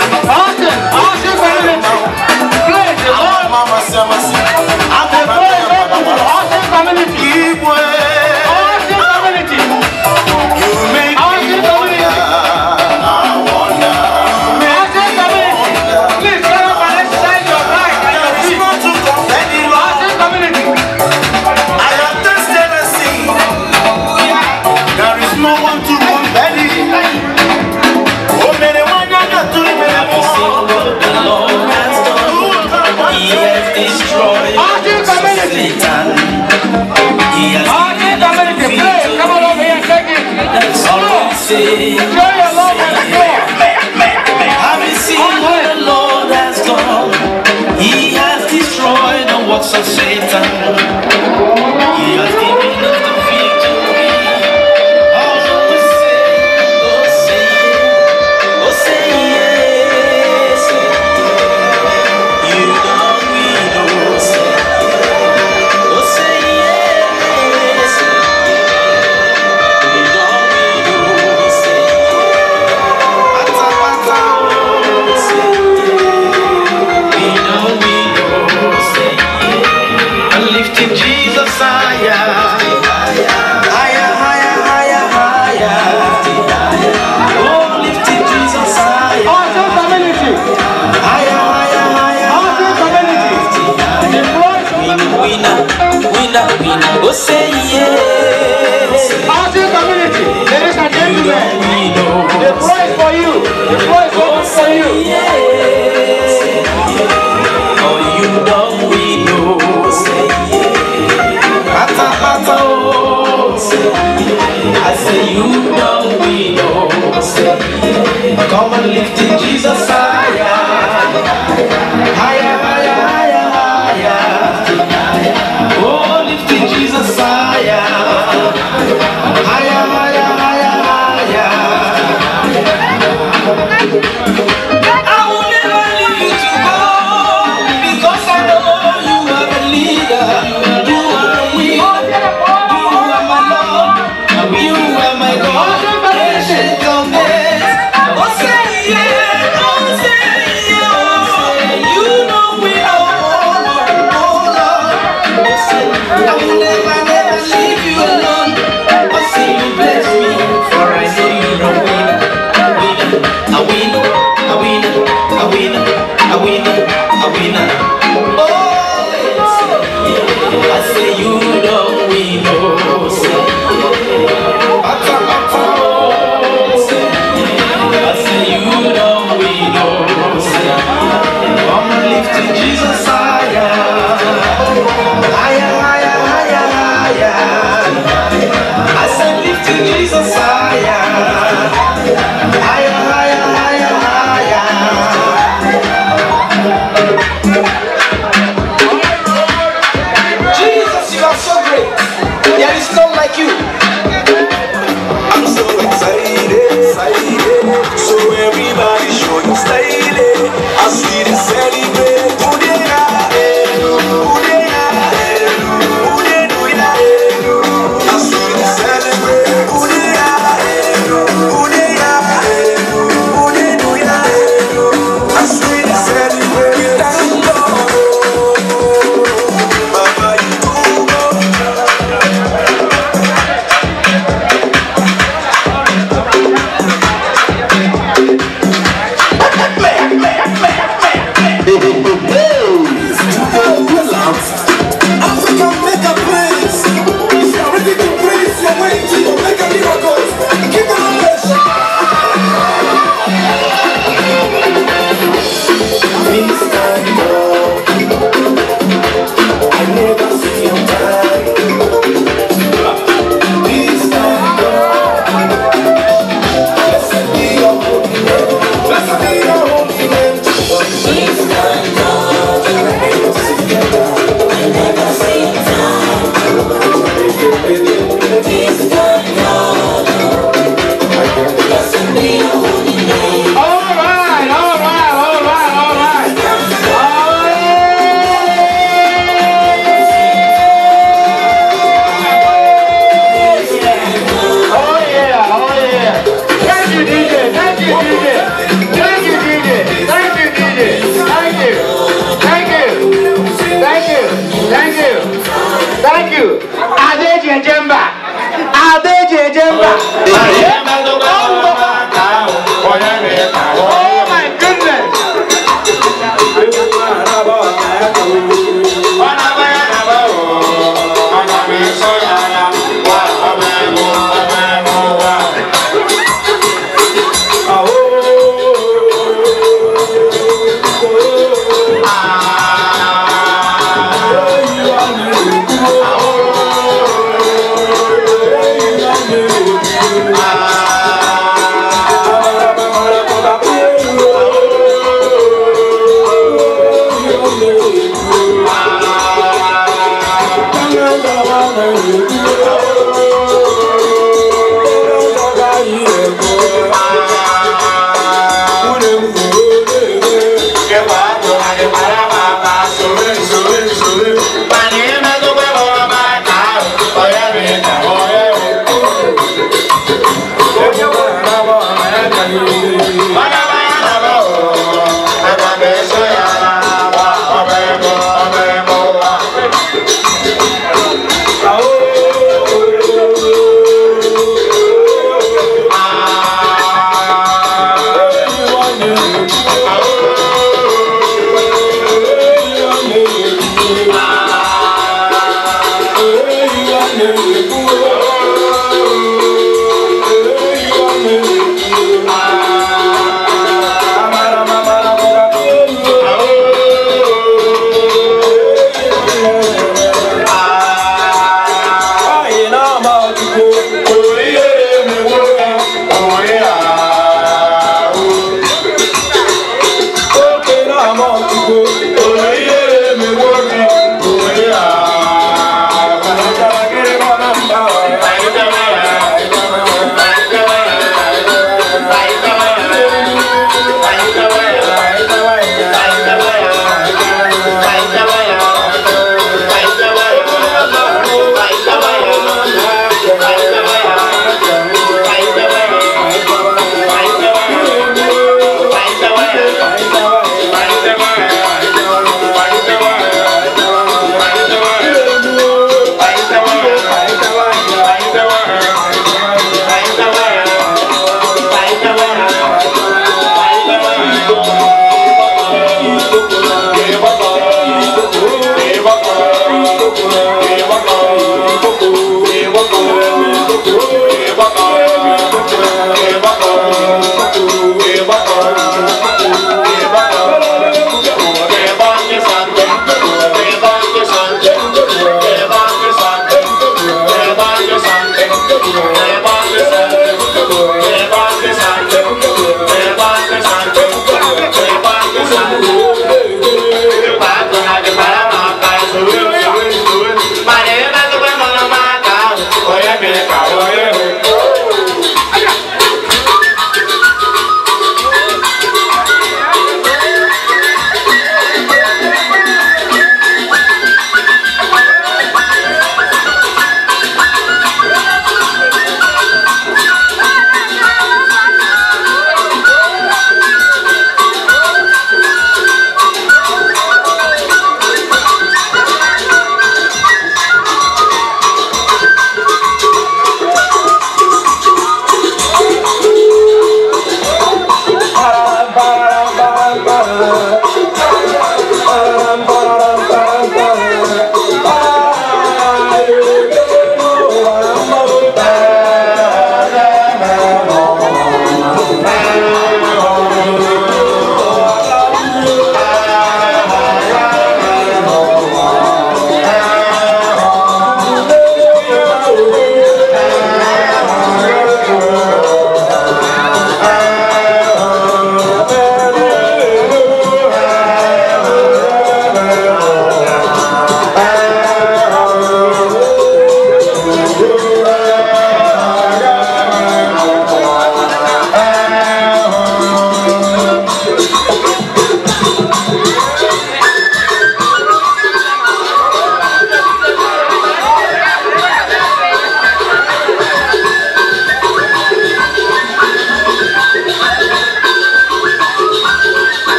Ah. You.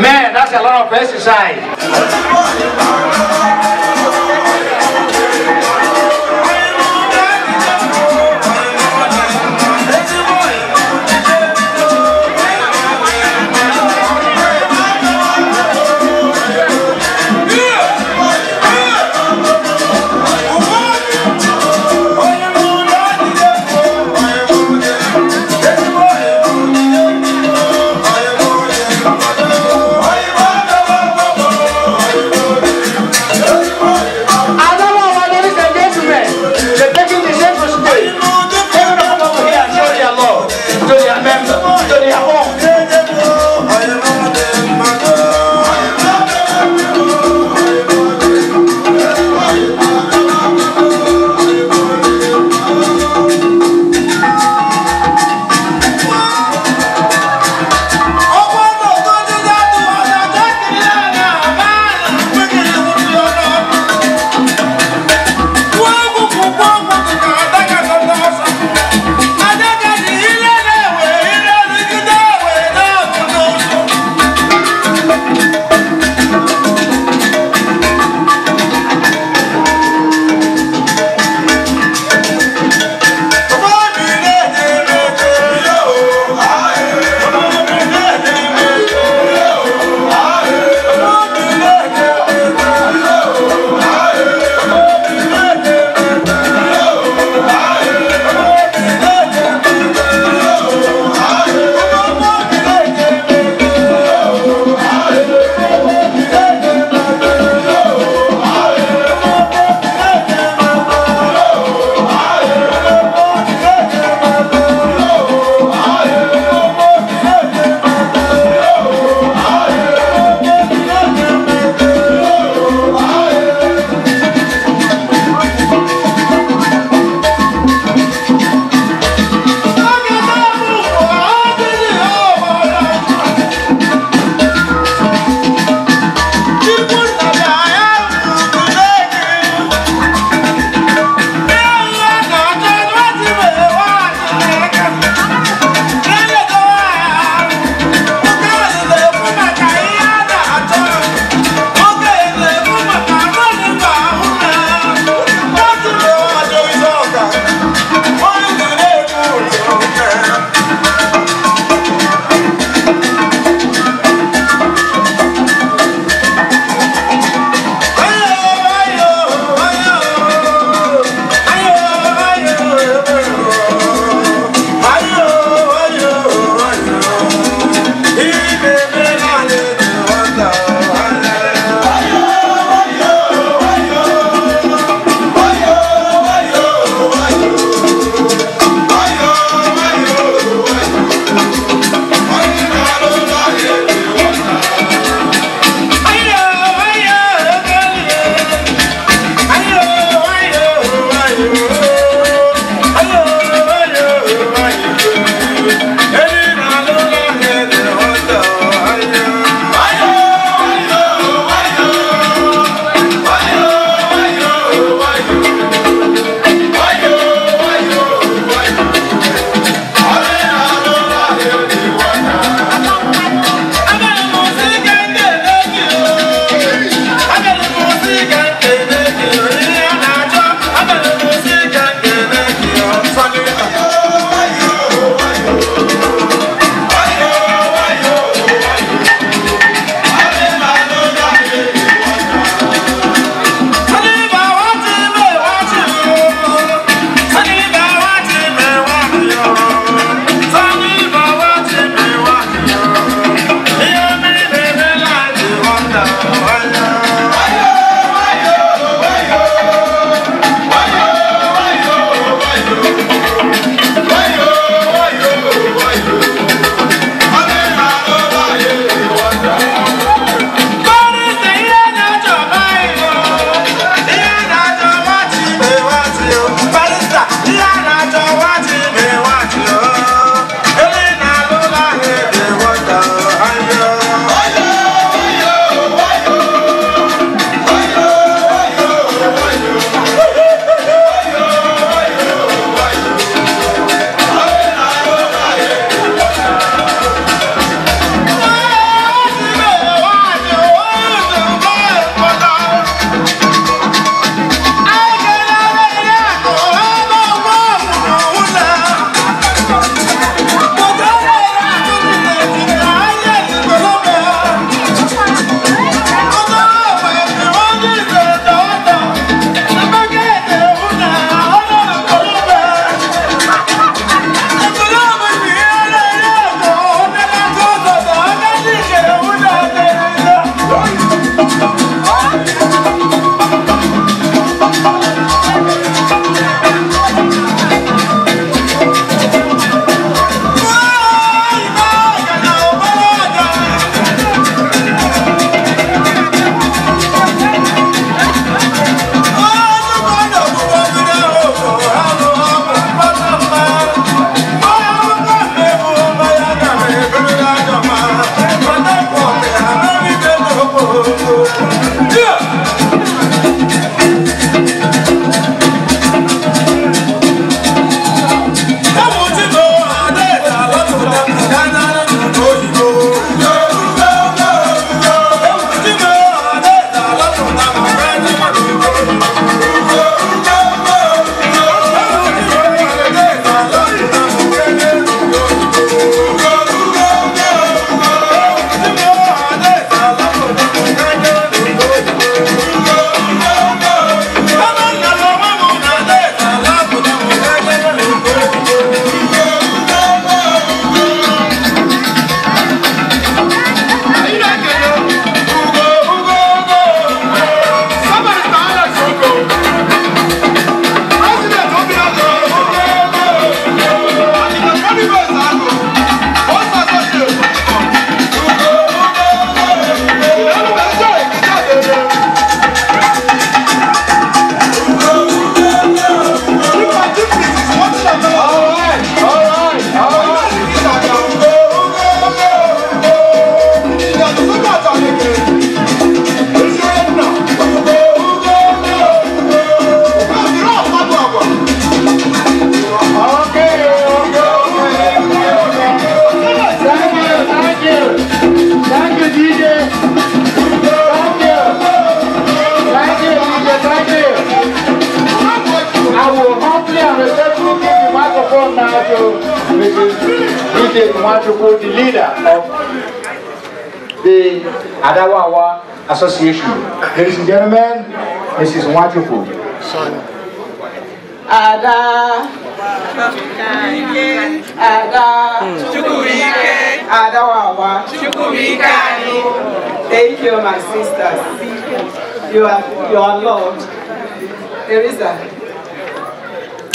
Man, that's a lot of exercise. Association. Ladies and gentlemen, Mrs. Nwachukwu. Ada. Ada. Adawawa. Thank you, my sisters. You are, you are loved. Teresa.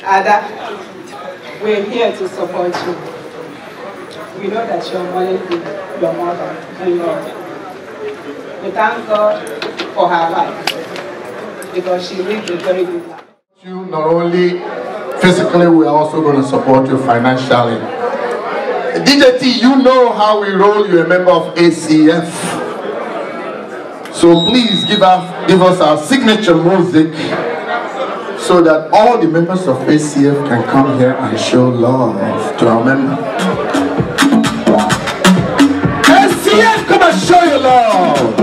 Ada. We're here to support you. We know that you and your mother, your mother, and Lord. Thank God for her life because she lived a very good life. You not only physically, we are also going to support you financially. DJ T, you know how we roll. You're a member of ACF. So please give us, give us our signature music so that all the members of ACF can come here and show love to our member. ACF, come and show your love.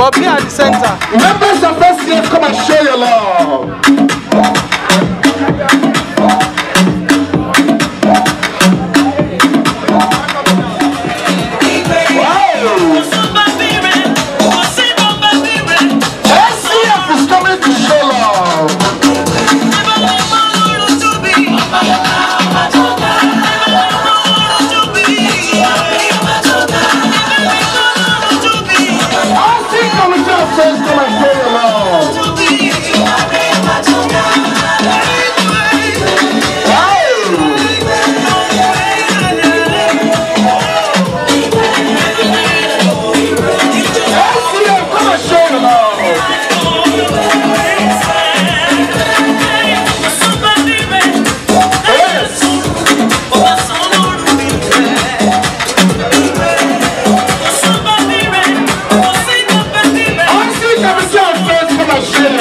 But be at the center. Members of shit.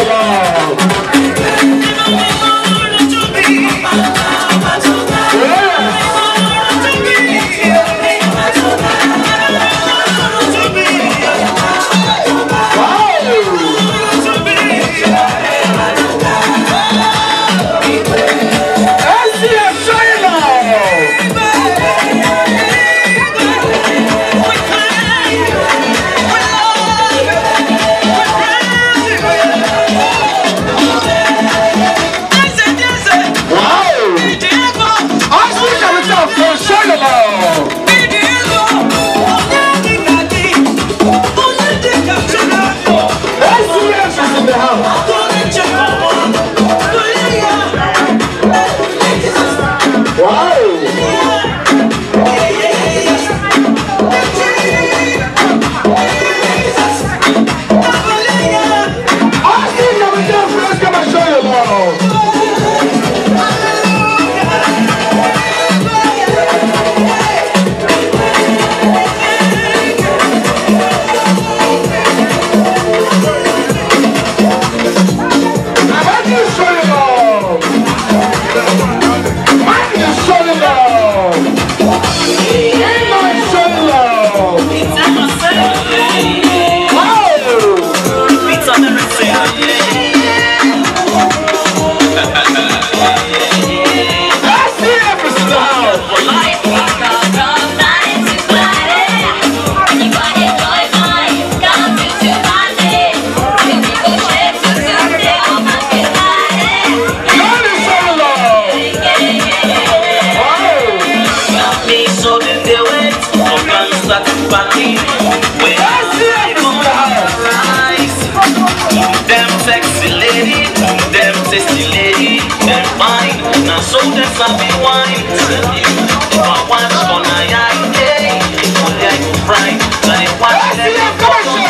So soldiers I be wine Tell if I want on I eye Hey, if I go bright But if I can let me go on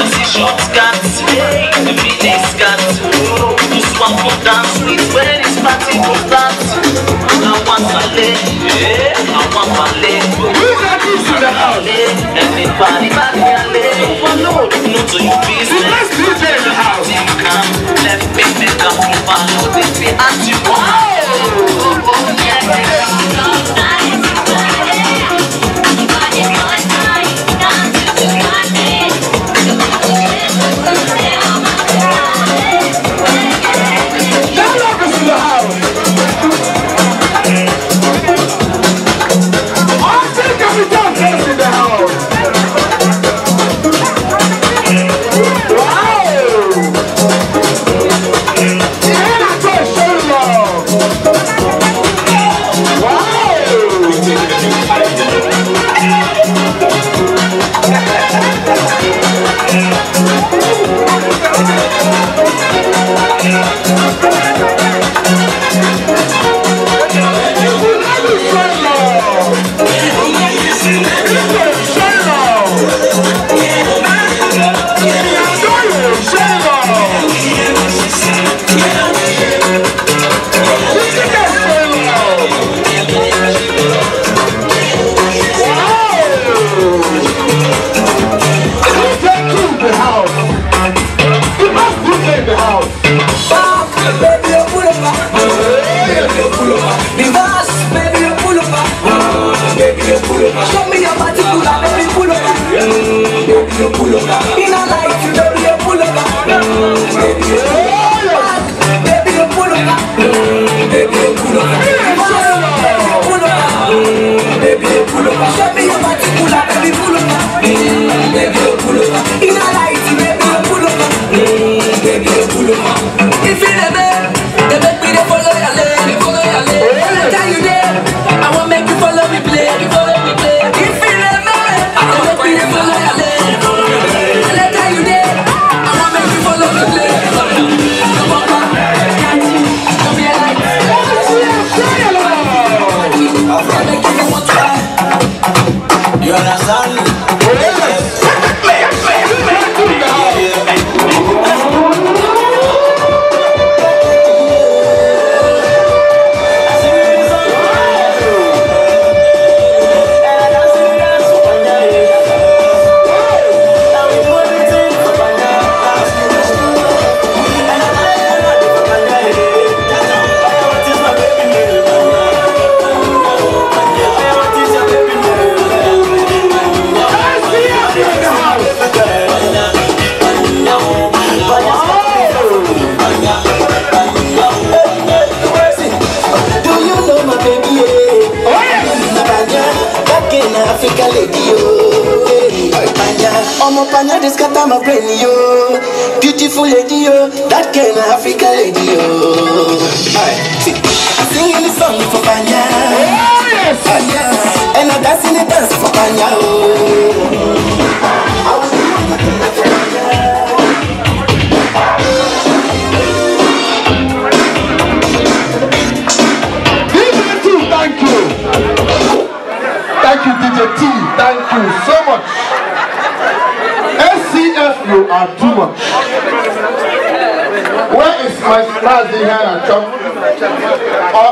I see short skirts, the mini You swap for dance with when it's party for I want ballet, I want ballet Everybody back here, no to your business Let me make up your ballet 别啊！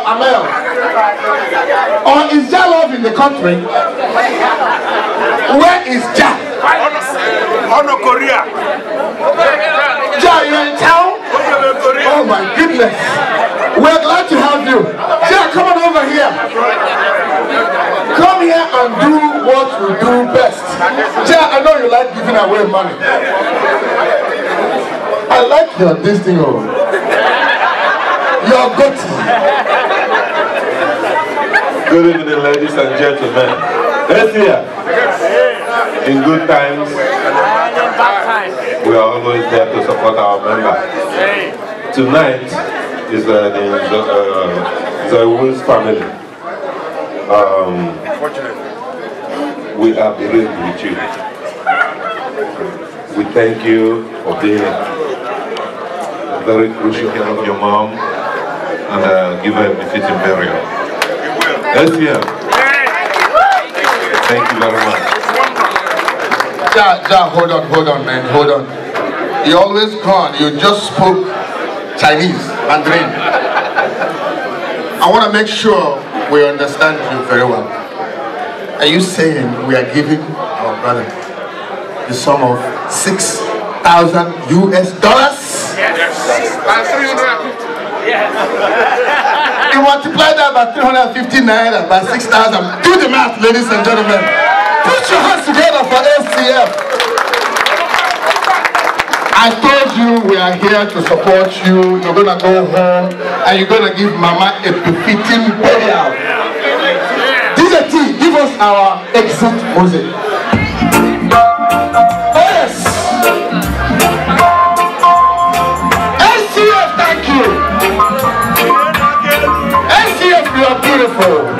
Amel? Or is Jalov in the country? Where is Ja? Honor Korea. Ja, you're in town? Oh my goodness. We're glad to have you. Ja, come on over here. Come here and do what we do best. Ja, I know you like giving away money. I like your this thing oh. Your goatee. Good evening, ladies and gentlemen. Let's hear. In good times, we are always there to support our members. Tonight is uh, the uh, the Woods family. Um, we are bereaved with you. We thank you for being very crucial care of your mom and uh, give her a befitting burial. Yes, yeah. Thank you very much. Ja, Ja, hold on, hold on, man, hold on. You always gone. You just spoke Chinese, Mandarin. I want to make sure we understand you very well. Are you saying we are giving our brother the sum of 6,000 US dollars? You multiply that by 350 naira by 6,000. Do the math, ladies and gentlemen. Put your hands together for SCF. I told you we are here to support you. You're gonna go home and you're gonna give Mama a befitting burial. DJ T, give us our exit music. Beautiful.